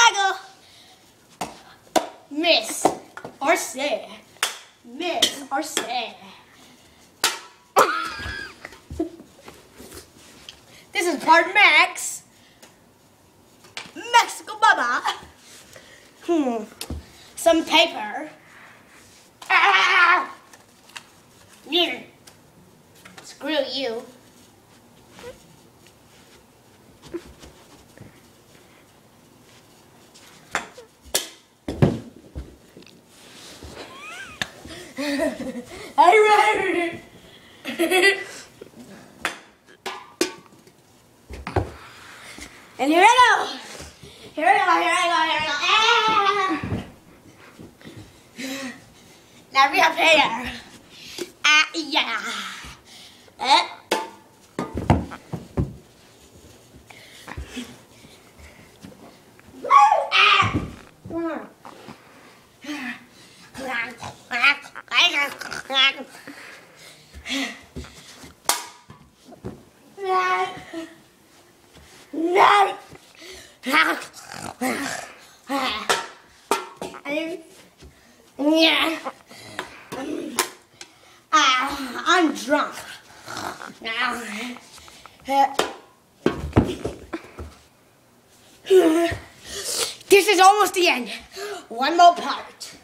Miss Miss. Arce. Miss. Arce. this is part Max. Mexico Mama. Hmm. Some paper. Ah! Screw you. I and here I go. Here I go, here I go, here I go. Ah. Now we up here. Ah, yeah. Eh. Ah. Yeah. Ah, I'm drunk. Now. This is almost the end. One more part.